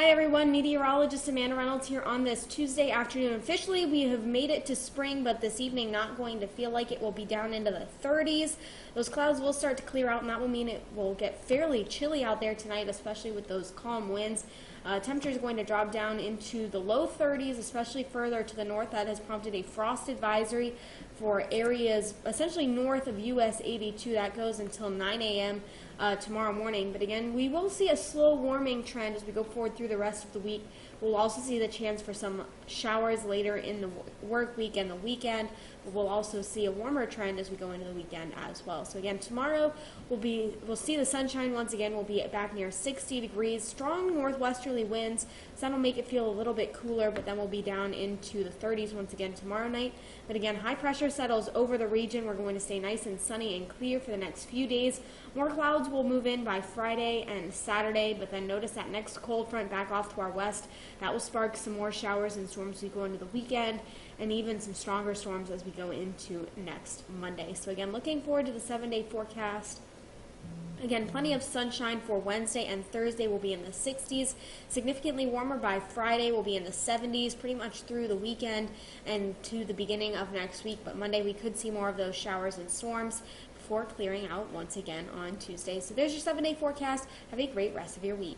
Hi everyone, meteorologist Amanda Reynolds here on this Tuesday afternoon. Officially, we have made it to spring, but this evening not going to feel like it will be down into the 30s. Those clouds will start to clear out, and that will mean it will get fairly chilly out there tonight, especially with those calm winds. Uh, temperature is going to drop down into the low 30s, especially further to the north. That has prompted a frost advisory for areas essentially north of US 82. That goes until 9 a.m. Uh, tomorrow morning. But again, we will see a slow warming trend as we go forward through the rest of the week. We'll also see the chance for some showers later in the work week and the weekend. We'll also see a warmer trend as we go into the weekend as well. So again, tomorrow we'll be we'll see the sunshine once again. We'll be back near 60 degrees. Strong northwesterly winds. So that'll make it feel a little bit cooler, but then we'll be down into the 30s once again tomorrow night. But again, high pressure settles over the region. We're going to stay nice and sunny and clear for the next few days. More clouds will move in by Friday and Saturday, but then notice that next cold front back off to our west. That will spark some more showers and storms as we go into the weekend, and even some stronger storms as we go into next Monday. So again, looking forward to the seven-day forecast. Again, plenty of sunshine for Wednesday and Thursday will be in the 60s. Significantly warmer by Friday will be in the 70s pretty much through the weekend and to the beginning of next week. But Monday we could see more of those showers and storms before clearing out once again on Tuesday. So there's your seven day forecast. Have a great rest of your week.